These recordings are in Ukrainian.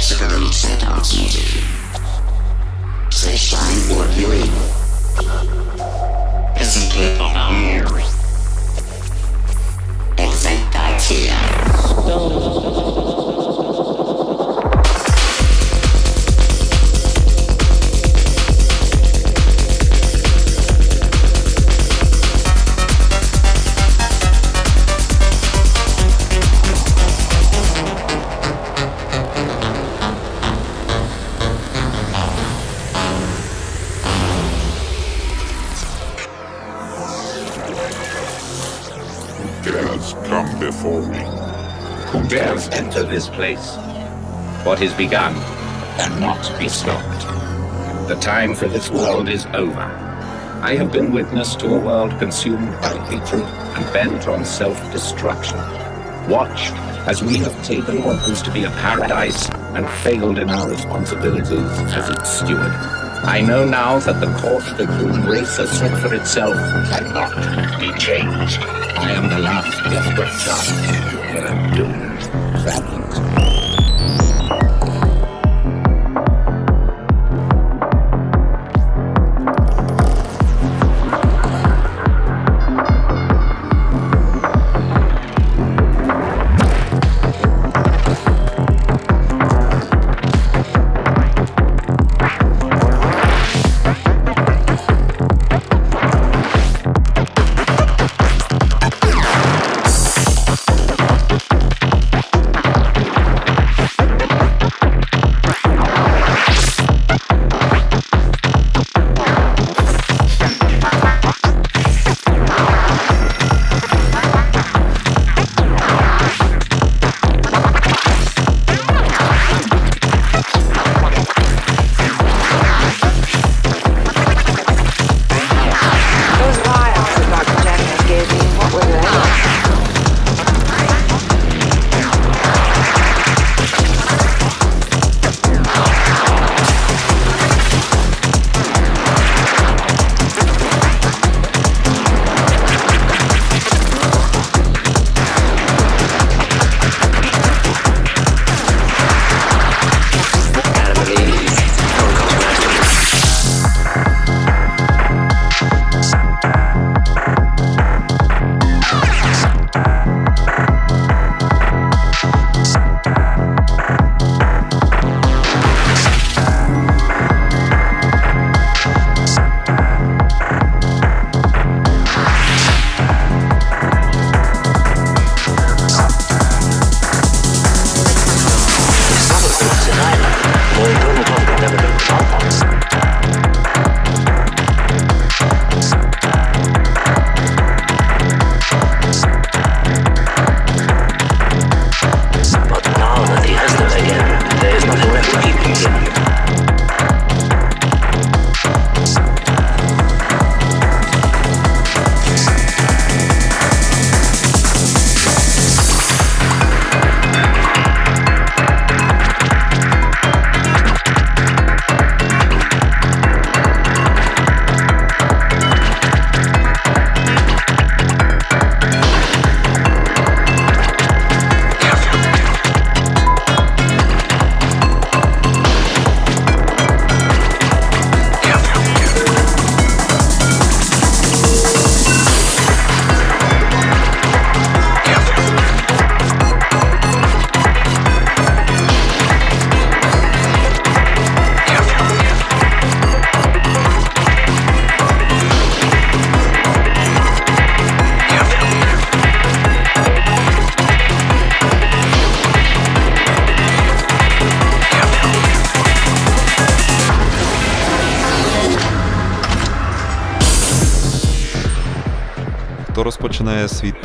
absolute set of duty. Session or viewing. Prezenteer What is begun cannot be stopped. The time for this world is over. I have been witness to a world consumed by hatred and bent on self-destruction. Watched as we have taken what was to be a paradise and failed in our responsibilities as its steward. I know now that the course the human race has set for itself cannot be changed. I am the last desperate shot in a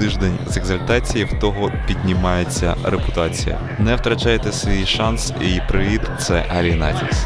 тиждень з екзальтації, в того піднімається репутація. Не втрачайте свій шанс і привіт, це Алінатіс.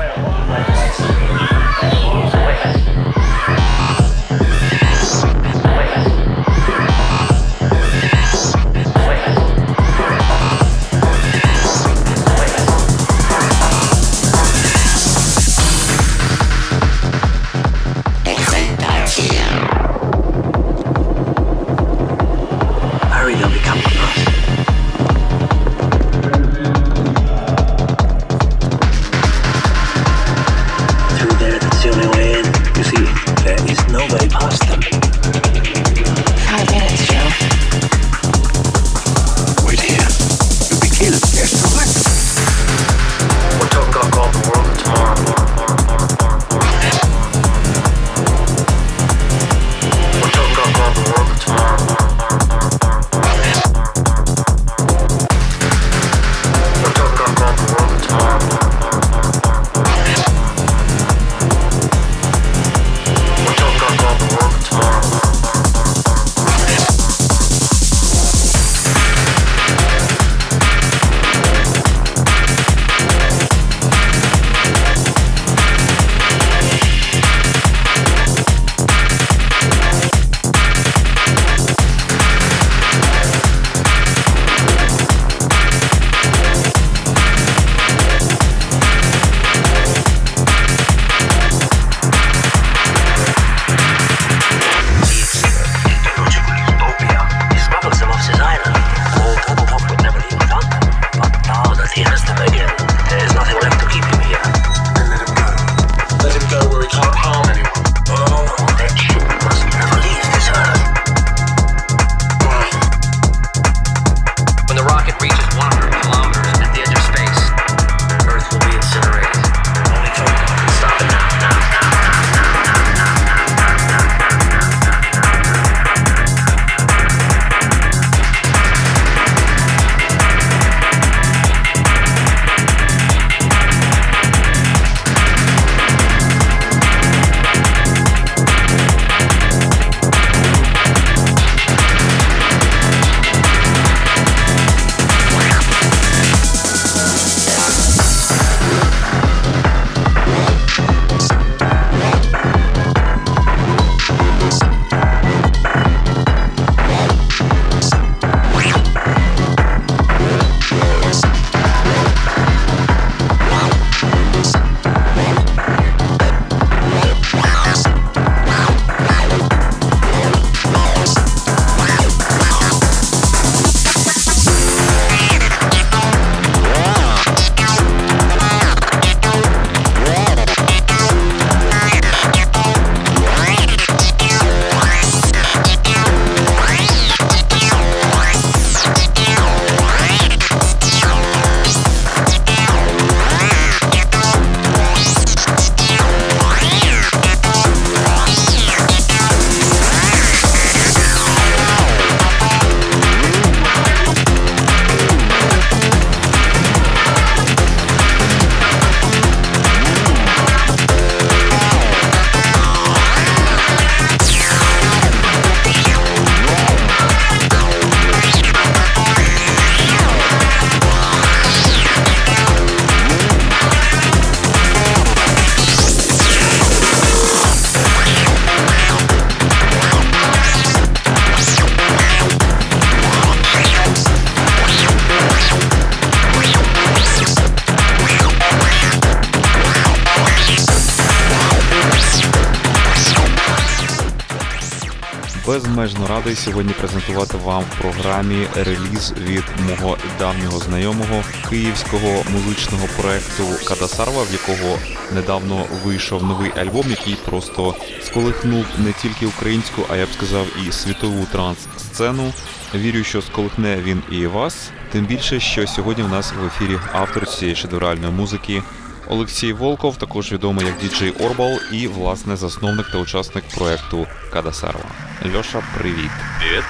Радий сьогодні презентувати вам в програмі реліз від мого давнього знайомого київського музичного проекту Кадасарва, в якого недавно вийшов новий альбом, який просто сколихнув не тільки українську, а я б сказав, і світову транс-сцену. Вірю, що сколихне він і вас. Тим більше, що сьогодні в нас в ефірі автор цієї шедевральної музики. Олексій Волков, також відомий як діджей Орбал, і власне засновник та учасник проекту Кадасарва. Льоша, привіт. Привет.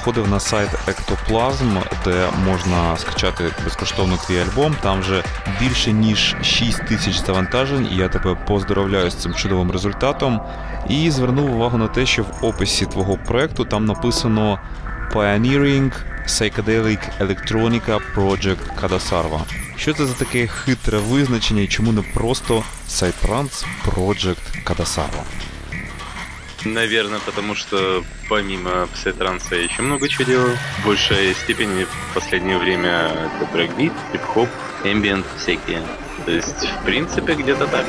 Заходив на сайт Ектоплазм, де можна скачати безкоштовно твій альбом. Там вже більше ніж 6 тисяч завантажень. І я тебе поздоровляю з цим чудовим результатом. І звернув увагу на те, що в описі твого проекту там написано Pioneering Psychedelic Electronica Project Kadasarva. Що це за таке хитре визначення і чому не просто Psytrance Project Kadasarva? Наверное, потому что помимо пситранса я еще много чего делаю. В большей степени в последнее время это брейкбит, хип-хоп, эмбиент всякие. То есть, в принципе, где-то так.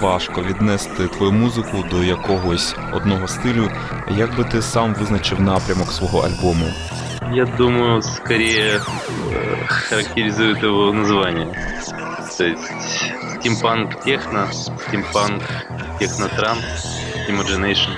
Важко віднести твою музику до якогось одного стилю. Як би ти сам визначив напрямок свого альбому? Я думаю, скорее э, характеризует его название. То есть техно, стимпанк технотран, imagination.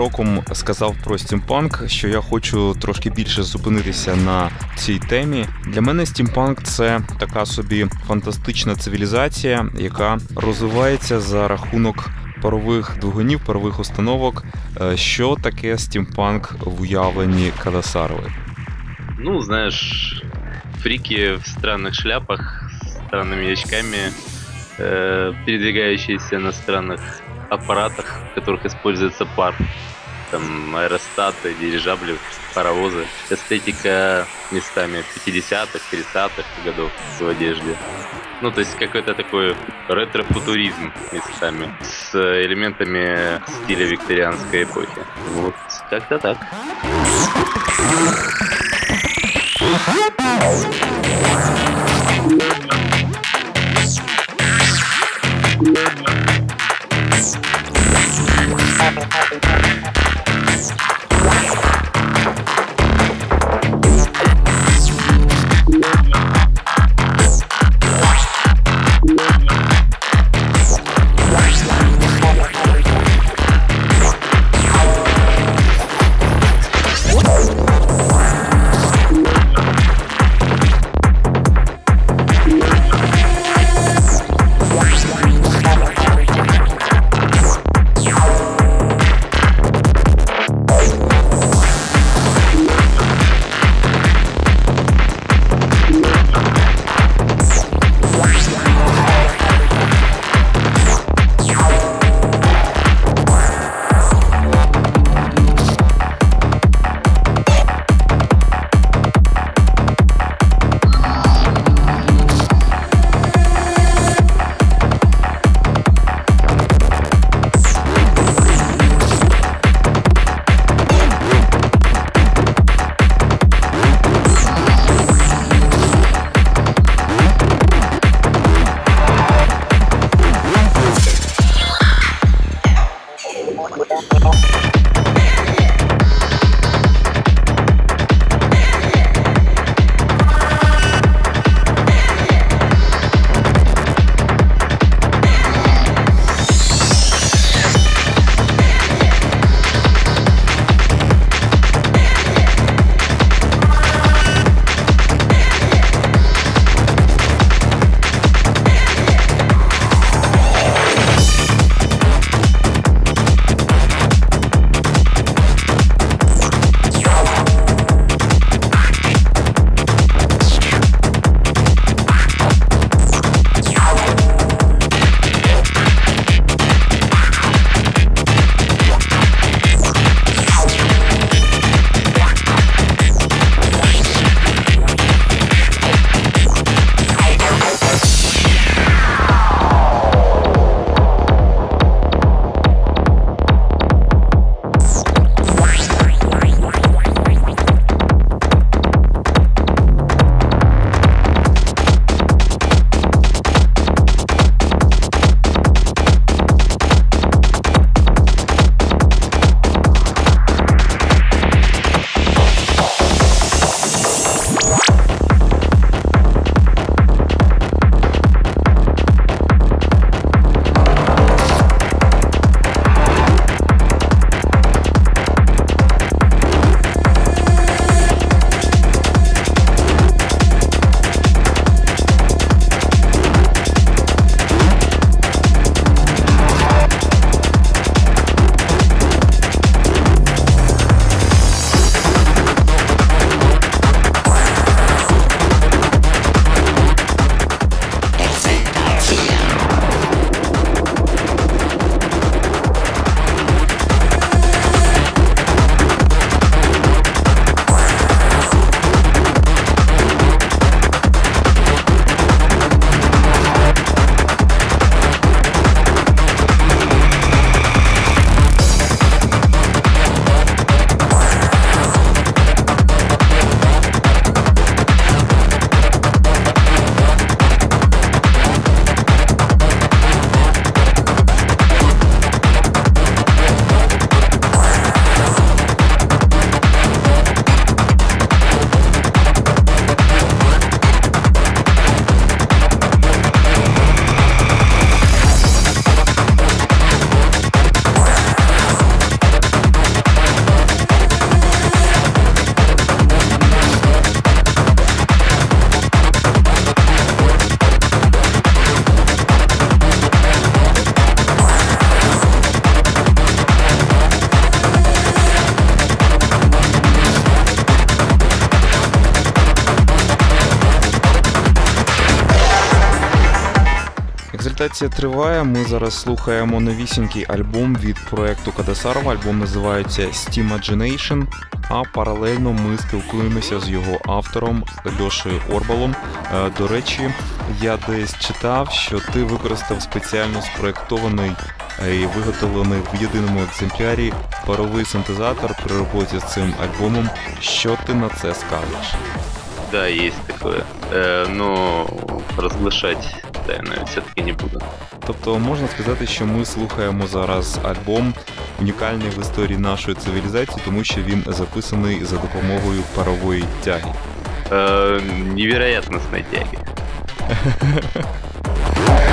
так ненароком сказав про стімпанк, що я хочу трошки більше зупинитися на цій темі. Для мене стімпанк це така собі фантастична цивілізація, яка розвивається за рахунок парових двигунів, парових установок. Е, що таке стімпанк в уявленні Кадасарової? Ну, знаешь, фрики в странных шляпах, с странными очками, э, передвигающиеся на странных аппаратах, в которых используется пар. там аэростаты, дирижабли, паровозы. Эстетика местами 50-х, 30-х годов в одежде. Ну, то есть какой-то такой ретро-футуризм местами с элементами стиля викторианской эпохи. Вот, как-то так. Thank you. Thanks. Oh va. Презентація триває. Ми зараз слухаємо новісінький альбом від проекту Кадасарова. Альбом називається Steamadgination, А паралельно ми спілкуємося з його автором Льошею Орбалом. Е, До речі, я десь читав, що ти використав спеціально спроектований е, і виготовлений в єдиному екземплярі паровий синтезатор при роботі з цим альбомом. Що ти на це скажеш? Да, есть такое. Э, но разглашать тайну я все-таки не буде. Тобто можна сказати, що ми слухаємо зараз альбом унікальний в історії нашої цивілізації, тому що він записаний за допомогою парової тяги. Э, невероятностной тяги.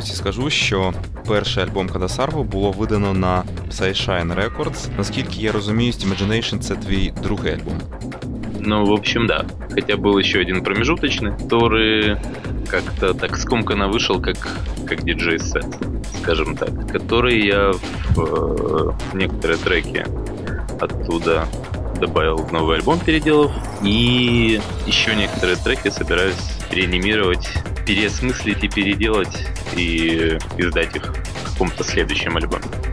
Не без гордості скажу, що перший альбом Кадасарву було видано на Psyshine Records. Наскільки я розумію, Imagination це твій другий альбом. Ну, в общем, да. Хотя был еще один промежуточный, который как-то так скомканно вышел, как, как диджей-сет, скажем так. Который я в э, некоторые треки оттуда добавил в новый альбом, переделав. И еще некоторые треки собираюсь реанимировать, переосмыслить и переделать, и издать их в каком-то следующем альбоме.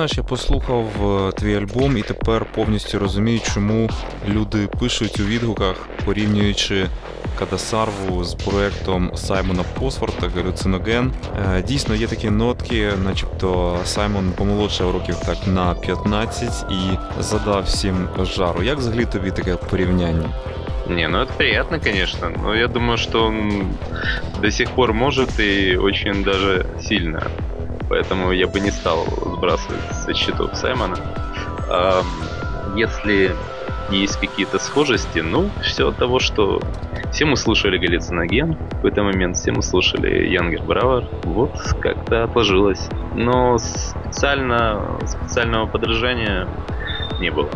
Знаєш, я послухав е, твій альбом і тепер повністю розумію, чому люди пишуть у відгуках, порівнюючи Кадасарву з проектом Саймона Посфорта Галюциноген. Е, дійсно, є такі нотки, начебто Саймон помолодшав років так на 15 і задав всім жару. Як взагалі тобі таке порівняння? Не, ну это приятно, конечно, но я думаю, что он до сих пор может и очень даже сильно. Поэтому я бы не стал сбрасывать со счетов Саймона. Если есть какие-то схожести, ну, все от того, что все мы слушали Галлюциноген в какой-то момент, все мы слушали Янгер Бравер, вот как-то отложилось. Но специально, специального подражания не было.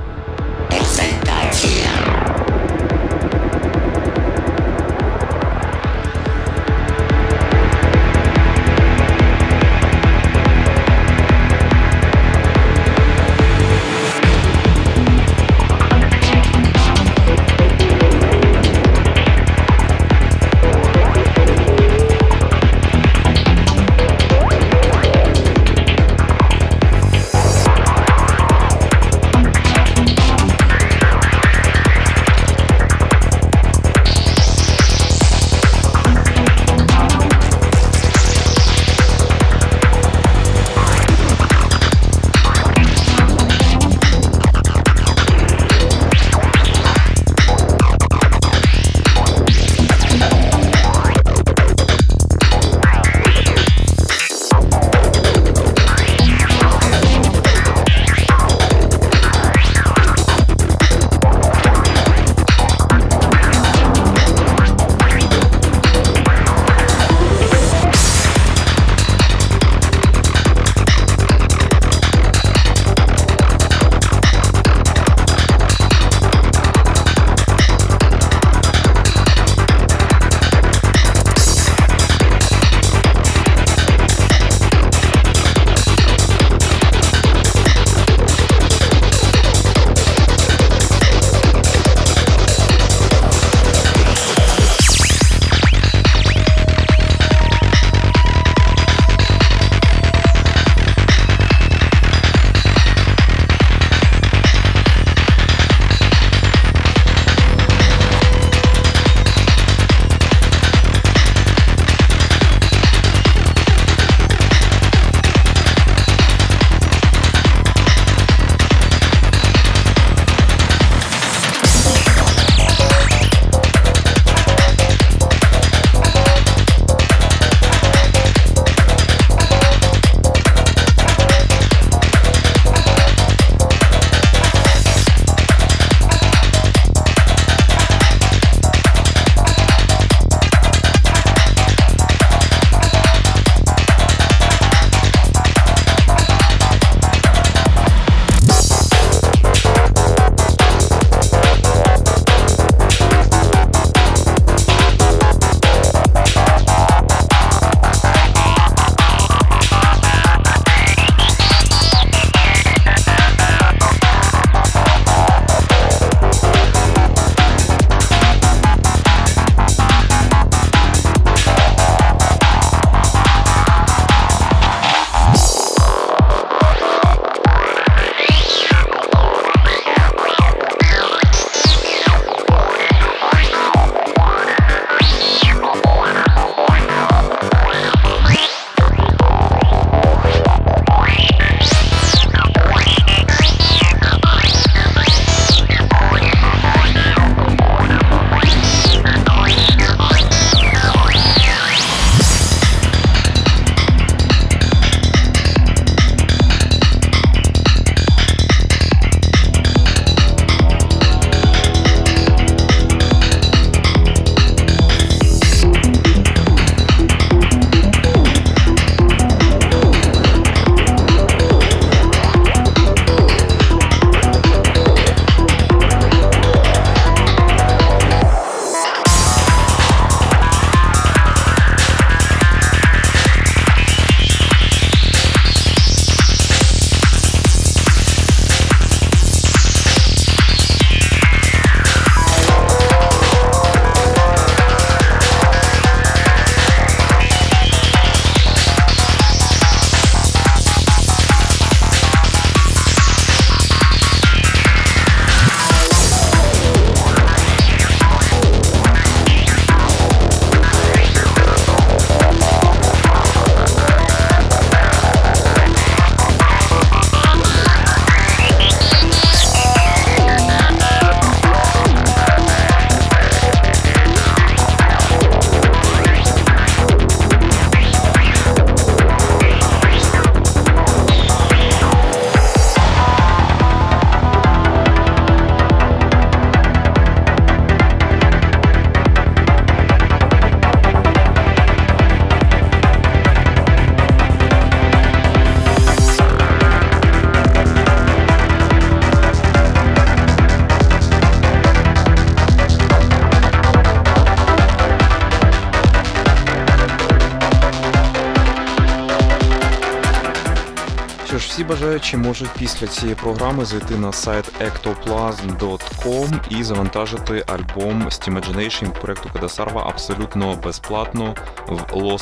Всі бажаючі можуть після цієї програми зайти на сайт ektoplazm.com і завантажити альбом Steam Imagination проекту Кадасарва абсолютно безплатно в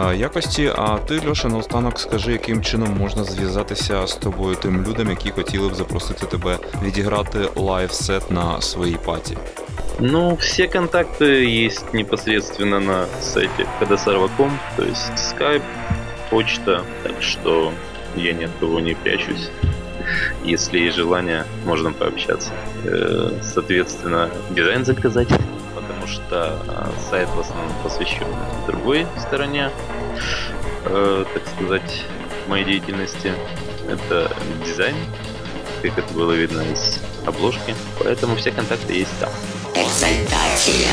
е, якості. А ти, Льоша, наостанок скажи, яким чином можна зв'язатися з тобою тим людям, які хотіли б запросити тебе відіграти лайв-сет на своїй паті. Ну, все контакты есть непосредственно на сайте kadasarva.com, то есть Skype, почта, так что я ни от кого не прячусь. Если есть желание, можно пообщаться. Э, соответственно, дизайн заказать, потому что а, сайт в основном посвящен другой стороне, э, так сказать, моей деятельности. Это дизайн, как это было видно из обложки. Поэтому все контакты есть там. Экзальтация.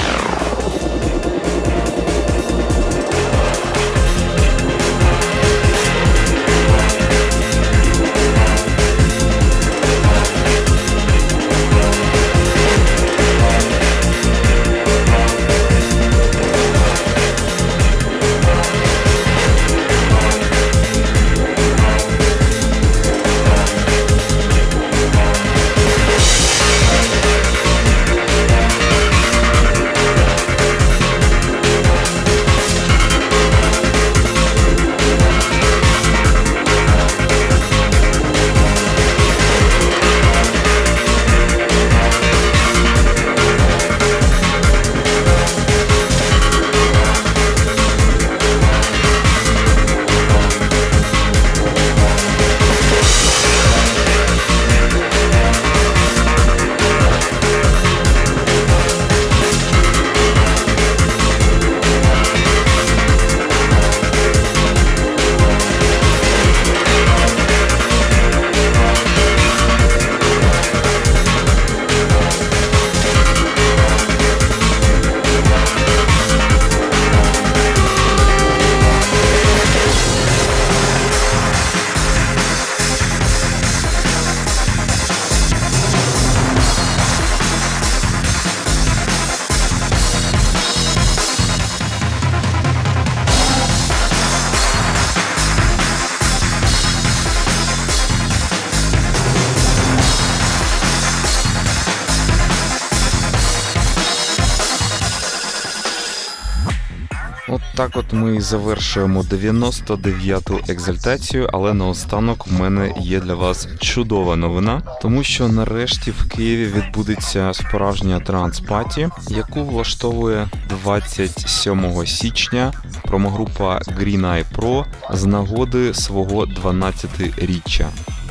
І завершуємо 99-ту екзальтацію, але наостанок в мене є для вас чудова новина, тому що нарешті в Києві відбудеться справжня транспаті, яку влаштовує 27 січня промогрупа Green Eye Pro з нагоди свого 12-річчя.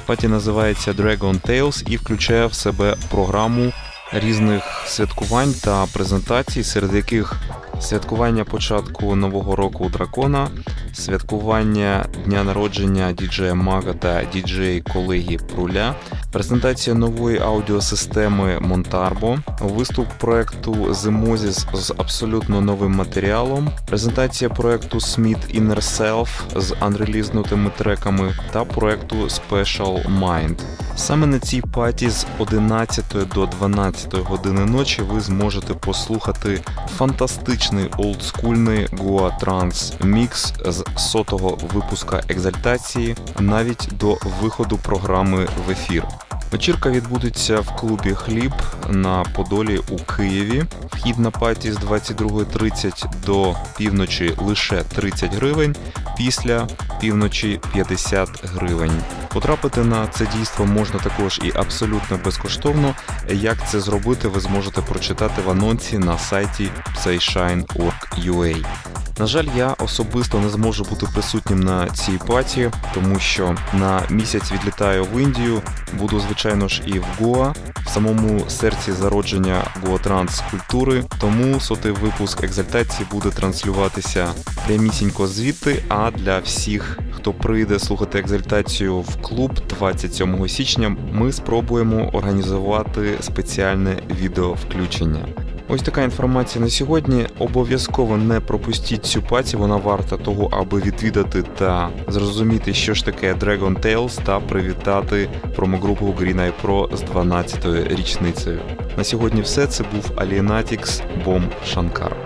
Паті називається Dragon Tales і включає в себе програму різних святкувань та презентацій, серед яких святкування початку нового року дракона, святкування дня народження діджея Мага та діджей колеги Пруля, презентація нової аудіосистеми Montarbo, виступ проекту Zimozis з абсолютно новим матеріалом, презентація проекту Smith Inner Self з анрелізнутими треками та проекту Special Mind. Саме на цій паті з 11 до 12 години ночі ви зможете послухати фантастичний олдскульний Trance мікс з сотого випуска екзальтації навіть до виходу програми в ефір. Вечірка відбудеться в клубі Хліб на Подолі у Києві. Вхід на паті з 22.30 до півночі лише 30 гривень, після півночі 50 гривень. Потрапити на це дійство можна також і абсолютно безкоштовно. Як це зробити, ви зможете прочитати в анонсі на сайті psyshine.org.ua. На жаль, я особисто не зможу бути присутнім на цій паті, тому що на місяць відлітаю в Індію. Буду, звичайно ж, і в Гоа, в самому серці зародження Гоатранс культури. Тому сотий випуск екзальтації буде транслюватися прямісінько звідти. А для всіх, хто прийде слухати екзальтацію в клуб 27 січня, ми спробуємо організувати спеціальне відеовключення. Ось така інформація на сьогодні. Обов'язково не пропустіть цю паті, вона варта того, аби відвідати та зрозуміти, що ж таке Dragon Tales та привітати промогрупу Green Eye Pro з 12-ю річницею. На сьогодні все. Це був Alienatics Бом Шанкар.